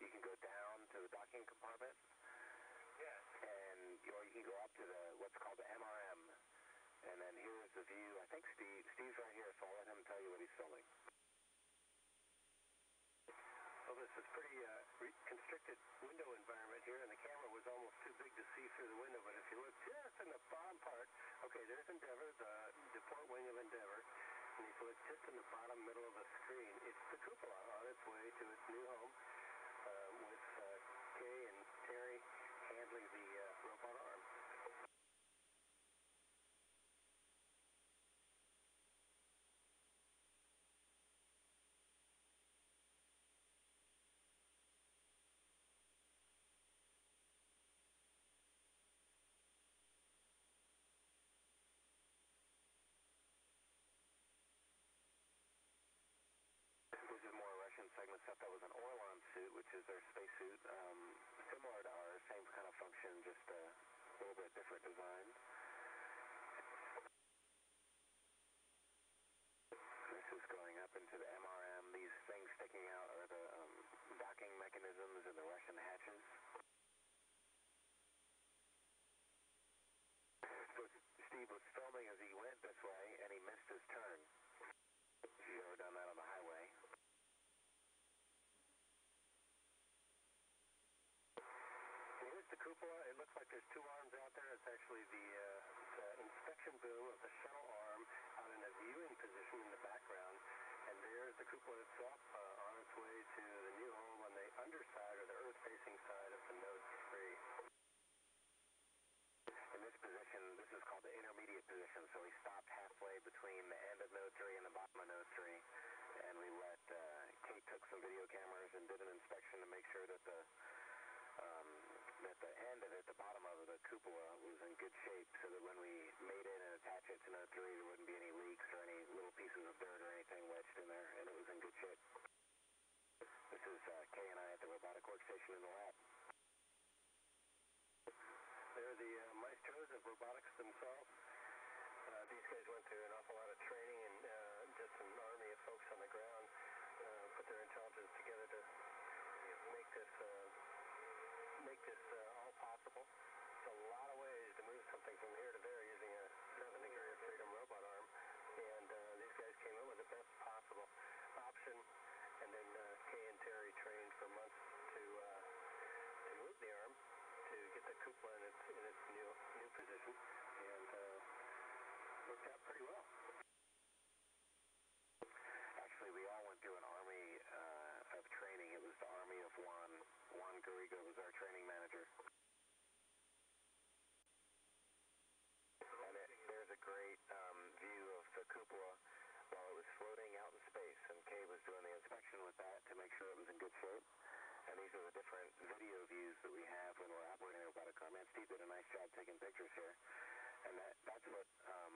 you can go down to the docking compartment, Yes. and or you can go up to the what's called the MRM, and then here's the view. I think Steve Steve's right here, so I'll let him tell you what he's filming. Well, this is pretty uh, re- constricted window environment here, and the camera was almost too big to see through the window. But if you look just in the bottom part, okay, there's Endeavour, the, the port wing of Endeavour. And if you look just in the bottom middle of the screen, it's the cupola on its way to its new home um, with uh, Kay and Terry handling the uh, robot arm. This is more Russian segment stuff. That was an Orlan suit, which is their spacesuit, um, similar to ours, same kind of function, just a little bit different design. This is going up into the MRM. These things sticking out are the um, docking mechanisms in the Russian hatches. So Steve was filming as he went this way, and he missed his turn. If you've ever done that on the highway. And here's the cupola. It looks like there's two arms out there. It's actually the, uh, the inspection boom of the shuttle arm out in a viewing position in the background. And there's the cupola itself uh, on its way to the new home on the underside or the earth-facing side of the Node 3. In this position, this is called the intermediate position, so we stopped halfway between the end of Node 3 and the bottom of Node 3, and we let, uh, Kay took some video cameras and did an inspection to make sure that the, that the end it, the bottom of the cupola, was in good shape, so that when we made it and attached it to Node 3, there wouldn't be any leaks or any little pieces of dirt or anything wedged in there, and it was in good shape. This is uh, Kay and I at the robotic workstation in the lab. They're the uh, maestros of robotics themselves. Uh, these guys went through an awful lot of training and uh, just an army of folks on the ground uh, put their intelligence together to make this uh, make this uh, all possible. It's a lot of ways to move something from here to there using a 7 degree of freedom robot arm, and uh, these guys came up with the best possible option. And then uh, Kay and Terry trained for months to uh, to move the arm to get in its in its new new position, and uh, worked out pretty well. Actually, we all went through an army uh, of training. It was the army of Juan. Juan Garriga was our training manager. And it, there's a great um, view of the cupola while it was floating out in space. And Kay was doing the inspection with that to make sure it was in good shape. And these are the different video views that we have when we're operating a robotic arm. And Steve did a nice job taking pictures here. And that, that's what um,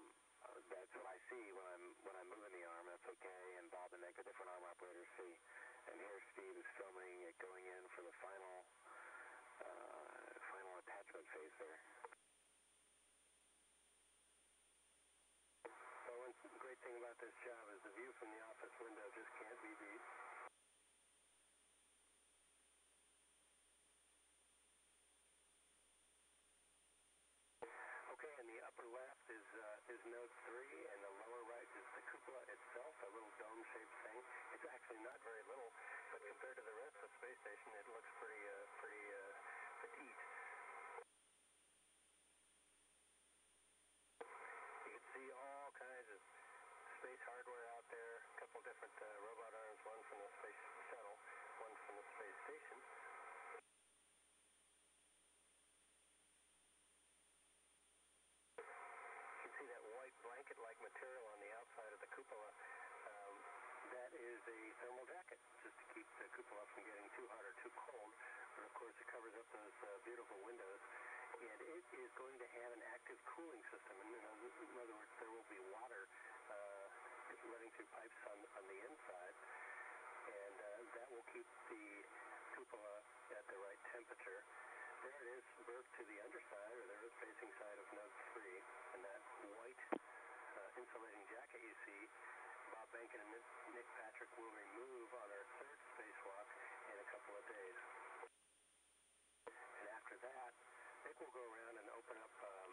that's what I see when I'm when I'm moving the arm. That's what Kay and Bob and Nick, the different arm operators, see. And here Steve is filming it going in for the final uh, final attachment phase there. So one great thing about this job is the view from the office window just can't be beat. Okay, in the upper left is uh, is Node 3, and the lower right is the cupola itself, a little dome-shaped thing. It's actually not very little, but compared to the rest of the space station, it looks pretty uh, pretty uh, petite. You can see all kinds of space hardware out there, a couple different uh, robot arms, one from the space shuttle, one from the space station. You can see that white blanket-like material on the outside of the cupola. Um, that is a thermal jacket, just to keep the cupola from getting too hot or too cold. But of course, it covers up those uh, beautiful windows. And it is going to have an active cooling system. And, know, in other words, there will be water uh, running through pipes on, on the inside. And uh, that will keep the cupola at the right temperature. There it is, berthed to the underside, or the earth-facing side of Node 3. And that white uh, insulating jacket you see, Behnken and Nick Patrick will remove on our third spacewalk in a couple of days. And after that, Nick will go around and open up, um,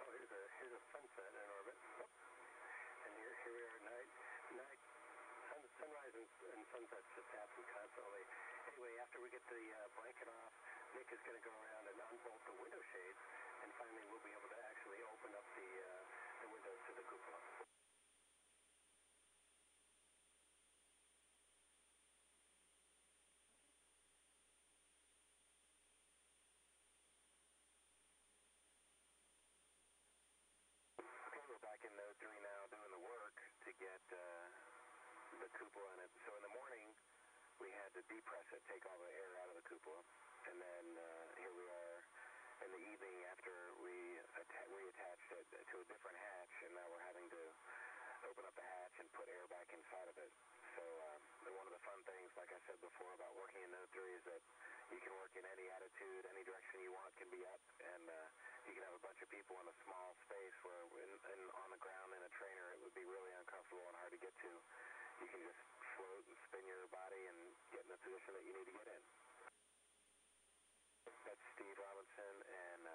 oh, here's a, here's a sunset in orbit. And here, here we are at night. Night, sun, sunrise and, and sunset just happen constantly. Anyway, after we get the uh, blanket off, Nick is going to go around and unbolt the window shades the cupola in it. So in the morning, we had to depress it, take all the air out of the cupola. And then uh, here we are in the evening after we atta- reattached it to a different hatch, and now we're having to open up the hatch and put air back inside of it. So um, one of the fun things, like I said before, about working in Node 3 is that you can work in any attitude, any direction you want can be up, and uh, you can have a bunch of people in a small space where in, in, on the ground in a trainer it would be really uncomfortable and hard to get to. You can just float and spin your body and get in the position that you need to get in. That's Steve Robinson and uh,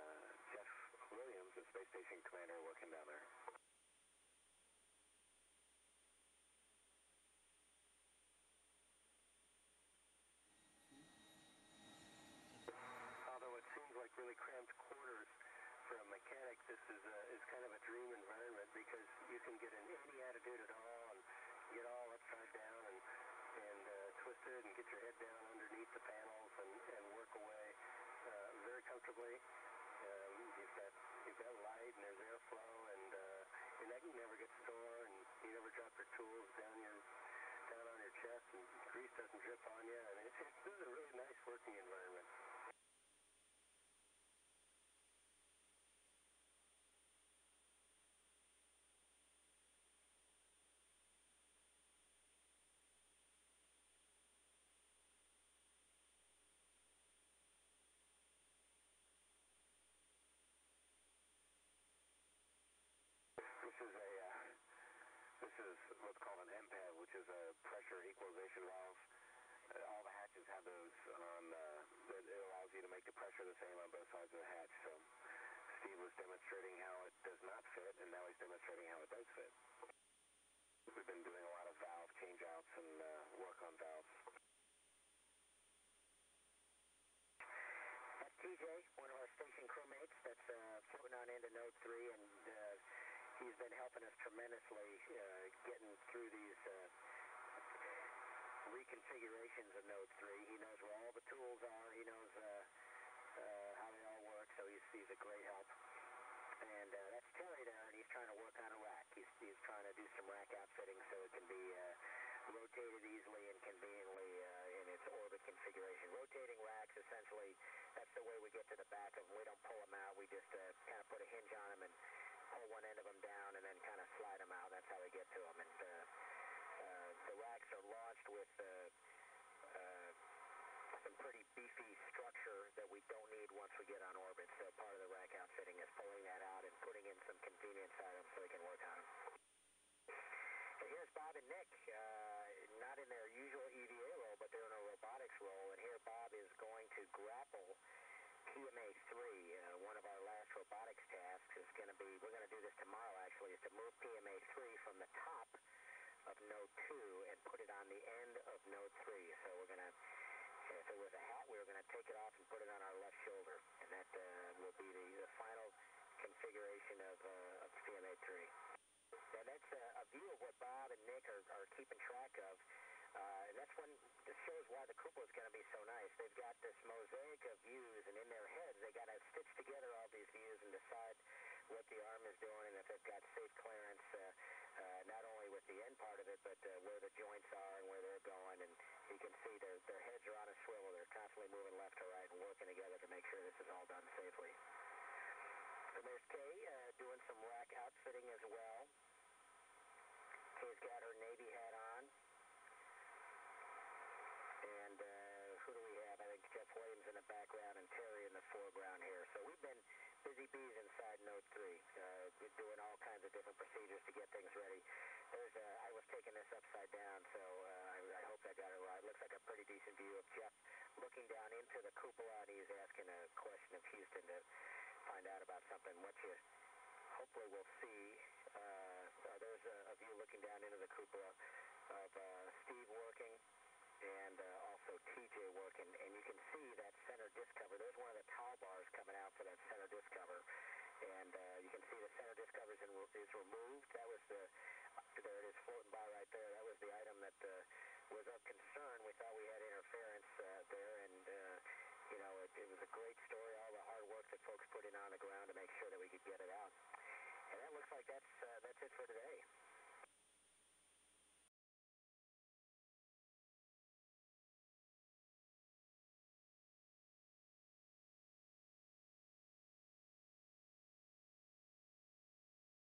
Jeff Williams, the space station commander, working down there. Although it seems like really cramped quarters for a mechanic, this is a, is kind of a dream environment because you can get in any attitude at all and get all upside down and and uh, twisted and get your head down underneath the panels and, and work away uh, very comfortably. Um, you've got you've got light and there's airflow and uh, your neck never gets sore and you never drop your tools down your down on your chest and grease doesn't drip on you and it, it, this a really nice working environment. What's called an MPEV, which is a pressure equalization valve. Uh, all the hatches have those on. Uh, it allows you to make the pressure the same on both sides of the hatch. So Steve was demonstrating how it does not fit, and now he's demonstrating how it does fit. We've been doing a lot of valve changeouts and uh, work on valves. That's TJ, one of our station crewmates that's uh, floating on into Node 3, and uh, he's been helping us tremendously uh, getting through these uh, reconfigurations of Node 3. He knows where all the tools are. He knows uh, uh, how they all work, so he's, he's a great help. And uh, that's Terry there, and he's trying to work on a rack. He's, he's trying to do some rack outfitting so it can be uh, rotated easily and conveniently uh, in its orbit configuration. Rotating racks, essentially, that's the way we get to the back of them. We don't pull them out. We just uh, kind of put a hinge on them and pull one end of them down and then kind of slide them out. That's how we get to them. And uh, uh, the racks are launched with uh, uh, some pretty beefy structure that we don't need once we get on orbit. So part of the rack outfitting is pulling that out and putting in some convenience items so we can work on them. And here's Bob and Nick, uh, not in their usual EVA role, but they're in a robotics role. And here Bob is going to grapple PMA-3. Uh, one of our last robotics tasks is going to be, we're going to do this tomorrow actually, is to move PMA-3 from the top of Node 2 and put it on the end of Node 3. So we're going to, if it was a hat, we were going to take it off and put it on our left shoulder. And that uh, will be the, the final configuration of, uh, of PMA-3. And that's a, a view of what Bob and Nick are, are keeping track of. Uh, and that's when this shows why the cupola is going to be so nice. They've got this mosaic of views, and in their heads, they got to stitch together all these views and decide what the arm is doing and if they've got safe clearance, uh, uh, not only with the end part of it, but uh, where the joints are and where they're going. And you can see their their heads are on a swivel. They're constantly moving left to right and working together to make sure this is all done safely. And there's Kay uh, doing some rack outfitting as well. Kay's got her Navy hat on. And uh, who do we have? I think Jeff Williams in the background and Terry in the foreground here. So we've been busy bees inside Node 3, uh, doing all kinds of different procedures to get things ready. There's a, I was taking this upside down, so uh, I, I hope I got it right. Looks like a pretty decent view of Jeff looking down into the cupola, and he's asking a question of Houston to find out about something. What you hopefully will see, uh, uh, there's a, a view looking down into the cupola of uh, Steve working and uh, also TJ working, and you can see that center disc cover. There's one of the tall bars coming out for that center disc cover, and uh, you can see the center disc cover is, in, is removed. get it out. And that looks like that's uh, that's it for today.